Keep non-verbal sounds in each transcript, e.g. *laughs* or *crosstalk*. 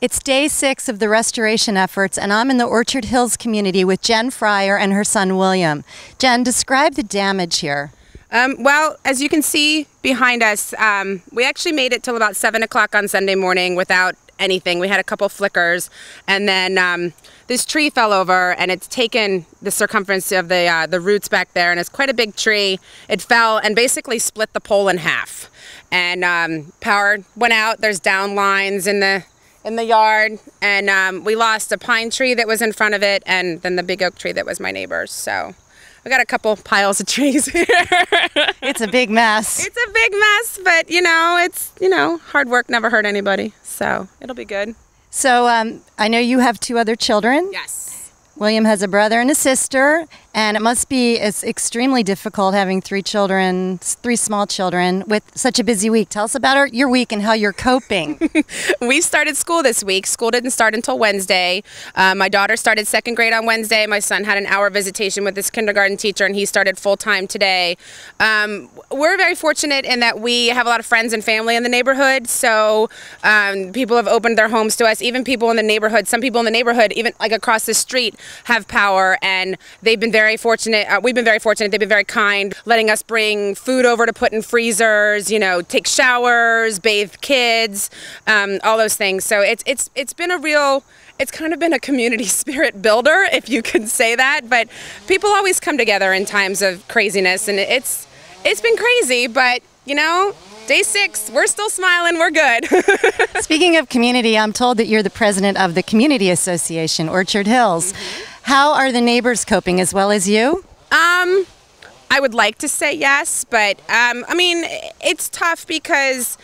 It's day six of the restoration efforts, and I'm in the Orchard Hills community with Jenn Fryer and her son William. Jenn, describe the damage here. Um, well, as you can see behind us, um, we actually made it till about 7 o'clock on Sunday morning without anything. We had a couple flickers, and then um, this tree fell over, and it's taken the circumference of the, uh, the roots back there, and it's quite a big tree. It fell and basically split the pole in half. And um, power went out. There's down lines in the in the yard, and um, we lost a pine tree that was in front of it, and then the big oak tree that was my neighbor's. So we got a couple *laughs* piles of trees here. it's a big mess. It's a big mess, but you know, it's you know, hard work never hurt anybody, so it'll be good. So um, I know you have two other children. Yes. William has a brother and a sister, and it must be it's extremely difficult having three children, three small children, with such a busy week. Tell us about our, your week and how you're coping. *laughs* we started school this week. School didn't start until Wednesday. Uh, my daughter started second grade on Wednesday. My son had an hour visitation with his kindergarten teacher, and he started full time today. Um, we're very fortunate in that we have a lot of friends and family in the neighborhood, so um, people have opened their homes to us. Even people in the neighborhood, some people in the neighborhood, even like across the street, have power, and they've been very fortunate. Uh, we've been very fortunate. They've been very kind, letting us bring food over to put in freezers. You know, take showers, bathe kids, um, all those things. So it's it's it's been a real. It's kind of been a community *laughs* spirit builder, if you could say that. But people always come together in times of craziness, and it's it's been crazy. But you know, day six, we're still smiling, we're good. *laughs* Speaking of community, I'm told that you're the president of the Community Association, Orchard Hills. Mm-hmm. How are the neighbors coping as well as you? Um, I would like to say yes, but um, I mean, it's tough because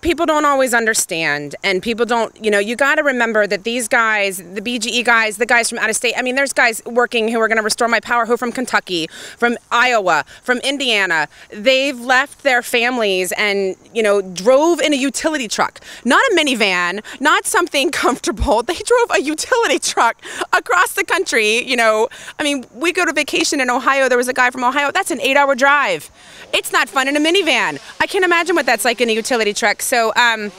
people don't always understand and people don't you know you got to remember that these guys the bge guys the guys from out of state i mean there's guys working who are going to restore my power who are from kentucky from iowa from indiana. They've left their families and you know drove in a utility truck. Not a minivan not something *laughs* comfortable. They drove a utility truck across the country you know. I mean we go to vacation in ohio. There was a guy from ohio. That's an eight hour drive. It's not fun in a minivan. I can't imagine what that's like in a utility truck so, um,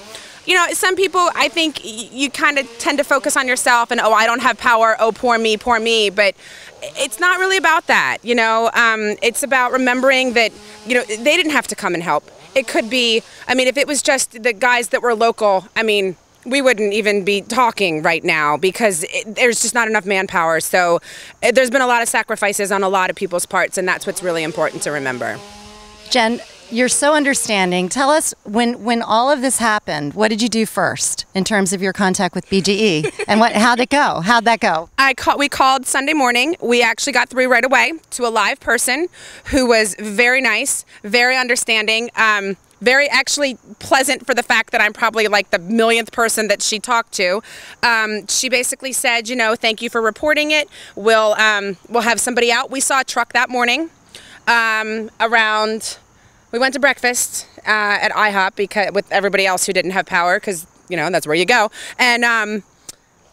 you know, some people, I think you kind of tend to focus on yourself and, oh, I don't have power, oh, poor me, poor me. But it's not really about that, you know. Um, it's about remembering that, you know, they didn't have to come and help. It could be, I mean, if it was just the guys that were local, I mean, we wouldn't even be talking right now because it, there's just not enough manpower. So it, there's been a lot of sacrifices on a lot of people's parts, and that's what's really important to remember. Jenn, you're so understanding. Tell us when when all of this happened, what did you do first in terms of your contact with BGE, and what how'd it go? How'd that go? I call, we called Sunday morning. We actually got through right away to a live person who was very nice, very understanding. Um, very actually pleasant for the fact that I'm probably like the millionth person that she talked to. Um, she basically said, you know, thank you for reporting it. We'll um, we'll have somebody out. We saw a truck that morning um, around we went to breakfast uh, at IHOP because with everybody else who didn't have power because you know that's where you go. And um,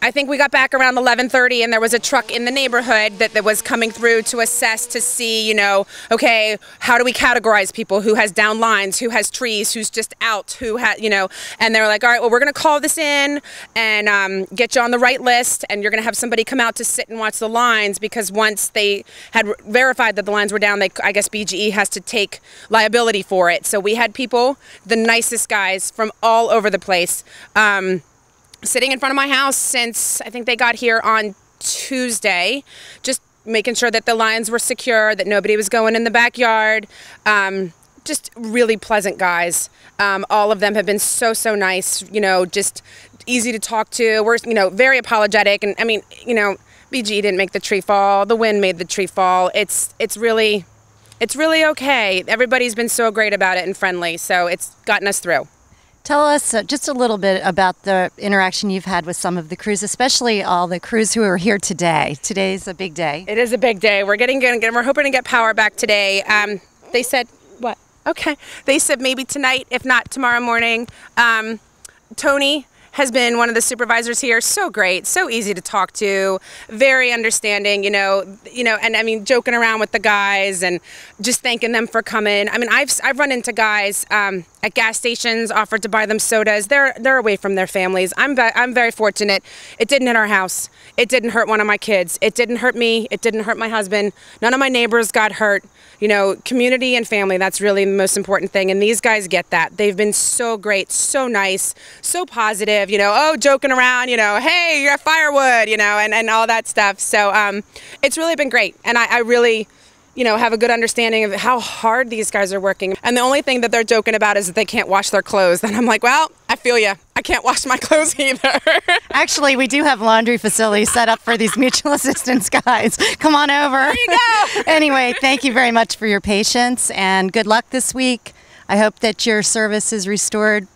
I think we got back around 11:30, and there was a truck in the neighborhood that, that was coming through to assess to see, you know, okay, how do we categorize people? Who has down lines? Who has trees? Who's just out? Who had, you know? And they were like, all right, well, we're gonna call this in and um, get you on the right list, and you're gonna have somebody come out to sit and watch the lines because once they had verified that the lines were down, they, I guess BGE has to take liability for it. So we had people, the nicest guys from all over the place. Um, sitting in front of my house since I think they got here on Tuesday, just making sure that the lines were secure, that nobody was going in the backyard. Um, just really pleasant guys. Um, all of them have been so, so nice, you know, just easy to talk to. We're, you know, very apologetic. And I mean, you know, BG didn't make the tree fall. The wind made the tree fall. It's, it's really, it's really okay. Everybody's been so great about it and friendly. So it's gotten us through. Tell us uh, just a little bit about the interaction you've had with some of the crews, especially all the crews who are here today. Today's a big day. It is a big day. We're getting good. We're hoping to get power back today. Um, they said what? Okay. They said maybe tonight, if not tomorrow morning. Um, Tony has been one of the supervisors here. So great, so easy to talk to, very understanding. You know, you know, and I mean, joking around with the guys and just thanking them for coming. I mean, I've I've run into guys. Um, at gas stations, offered to buy them sodas. They're they're away from their families. I'm I'm very fortunate. It didn't hit our house. It didn't hurt one of my kids. It didn't hurt me. It didn't hurt my husband. None of my neighbors got hurt. You know, community and family, that's really the most important thing. And these guys get that. They've been so great, so nice, so positive, you know, oh, joking around, you know, hey, you're firewood, you know, and, and all that stuff. So um, it's really been great. And I, I really, you know, have a good understanding of how hard these guys are working. And the only thing that they're joking about is that they can't wash their clothes. *laughs* And I'm like, well, I feel you. I can't wash my *laughs* clothes either. *laughs* Actually, we do have laundry facilities set up for these mutual assistance guys. Come on over. There you go. anyway, thank you very much for your patience and good luck this week. I hope that your service is restored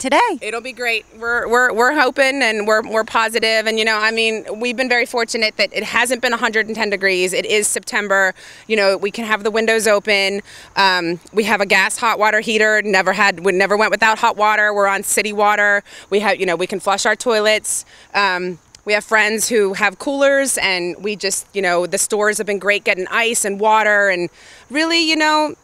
today. It'll be great. We're, we're, we're hoping and we're, we're positive. And, you know, I mean, we've been very fortunate that it hasn't been 110 degrees. It is September. You know, we can have the windows open. Um, we have a gas hot water heater. Never had, we never went without hot water. We're on city water. We have, you know, we can flush our toilets. Um, we have friends who have coolers, and we just, you know, the stores have been great getting ice and water, and really, you know,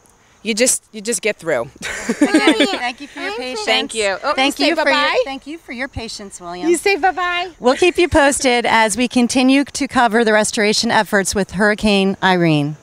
you just you just get through. thank you for your patience. Thank you. Oh, thank you you say for your, bye-bye? thank you for your patience, William. You say bye bye. We'll keep you posted as we continue to cover the restoration efforts with Hurricane Irene.